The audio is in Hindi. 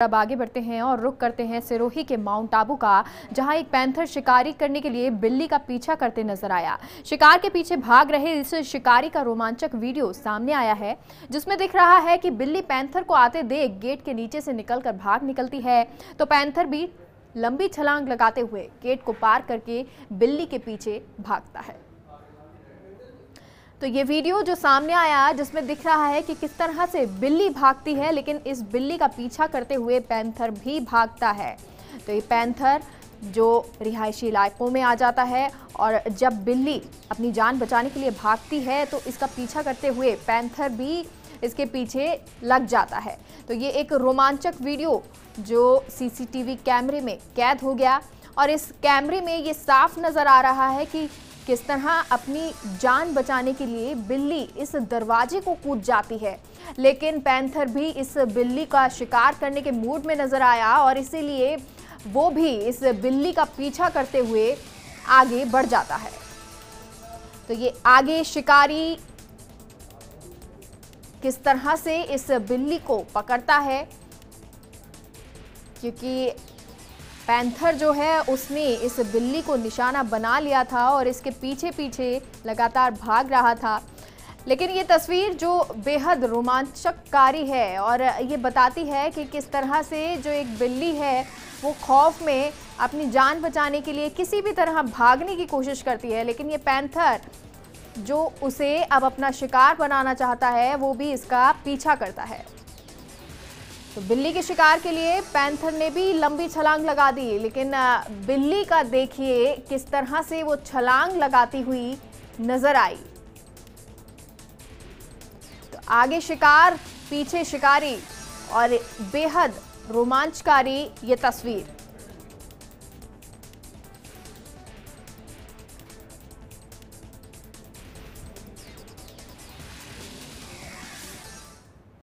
अब आगे बढ़ते हैं और रुक करते हैं सिरोही के माउंट आबू का, जहाँ एक पैंथर शिकारी करने के लिए बिल्ली का पीछा करते नज़र आया। शिकार के पीछे भाग रहे इस शिकारी का रोमांचक वीडियो सामने आया है, जिसमें दिख रहा है कि बिल्ली पैंथर को आते देख गेट के नीचे से निकलकर भाग निकलती है। तो पैंथर भी लंबी छलांग लगाते हुए गेट को पार करके बिल्ली के पीछे भागता है। तो ये वीडियो जो सामने आया, जिसमें दिख रहा है कि किस तरह से बिल्ली भागती है, लेकिन इस बिल्ली का पीछा करते हुए पैंथर भी भागता है। तो ये पैंथर जो रिहायशी इलाकों में आ जाता है और जब बिल्ली अपनी जान बचाने के लिए भागती है तो इसका पीछा करते हुए पैंथर भी इसके पीछे लग जाता है। तो ये एक रोमांचक वीडियो जो सीसीटीवी कैमरे में कैद हो गया और इस कैमरे में ये साफ़ नज़र आ रहा है कि किस तरह अपनी जान बचाने के लिए बिल्ली इस दरवाजे को कूद जाती है। लेकिन पैंथर भी इस बिल्ली का शिकार करने के मूड में नज़र आया और इसीलिए वो भी इस बिल्ली का पीछा करते हुए आगे बढ़ जाता है। तो ये आगे शिकारी किस तरह से इस बिल्ली को पकड़ता है? क्योंकि पैंथर जो है, उसने इस बिल्ली को निशाना बना लिया था और इसके पीछे पीछे लगातार भाग रहा था। लेकिन ये तस्वीर जो बेहद रोमांचककारी है और ये बताती है कि किस तरह से जो एक बिल्ली है, वो खौफ में अपनी जान बचाने के लिए किसी भी तरह भागने की कोशिश करती है। लेकिन ये पैंथर जो उसे अब अपना शिकार बनाना चाहता है, वो भी इसका पीछा करता है। तो बिल्ली के शिकार के लिए पैंथर ने भी लंबी छलांग लगा दी, लेकिन बिल्ली का देखिए किस तरह से वो छलांग लगाती हुई नज़र आई। तो आगे शिकार, पीछे शिकारी और बेहद रोमांचकारी ये तस्वीर।